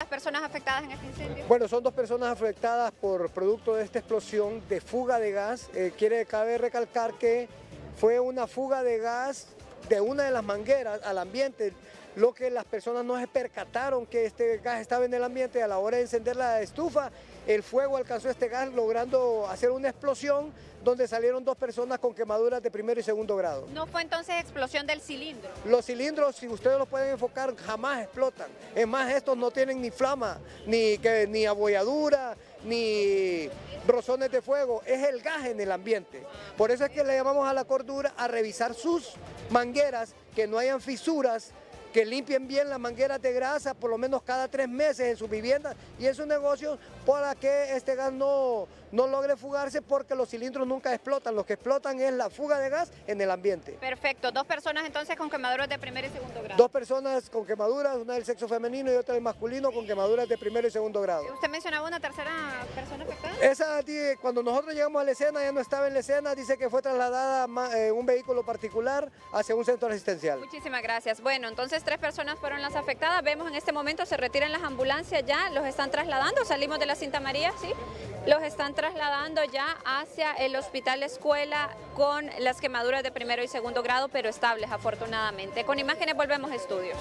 las personas afectadas en este incendio? Bueno, son dos personas afectadas por producto de esta explosión de fuga de gas. Eh, quiere cabe recalcar que fue una fuga de gas de una de las mangueras al ambiente, lo que las personas no se percataron que este gas estaba en el ambiente a la hora de encender la estufa, el fuego alcanzó este gas logrando hacer una explosión donde salieron dos personas con quemaduras de primero y segundo grado. ¿No fue entonces explosión del cilindro? Los cilindros, si ustedes los pueden enfocar, jamás explotan. Es más, estos no tienen ni flama, ni, que, ni abolladura, ni rozones de fuego. Es el gas en el ambiente. Por eso es que le llamamos a la cordura a revisar sus mangueras, que no hayan fisuras, que limpien bien las mangueras de grasa por lo menos cada tres meses en sus viviendas y es un negocio para que este gas no, no logre fugarse porque los cilindros nunca explotan, lo que explotan es la fuga de gas en el ambiente. Perfecto, dos personas entonces con quemaduras de primer y segundo grado. Dos personas con quemaduras, una del sexo femenino y otra del masculino con quemaduras de primero y segundo grado. ¿Usted mencionaba una tercera persona afectada? Esa, cuando nosotros llegamos a la escena, ya no estaba en la escena, dice que fue trasladada en un vehículo particular hacia un centro asistencial. Muchísimas gracias. Bueno, entonces tres personas fueron las afectadas. Vemos en este momento se retiran las ambulancias ya, los están trasladando. Salimos de la Cinta María, ¿sí? Los están trasladando ya hacia el hospital escuela con las quemaduras de primero y segundo grado, pero estables afortunadamente. Con imágenes volvemos a estudios.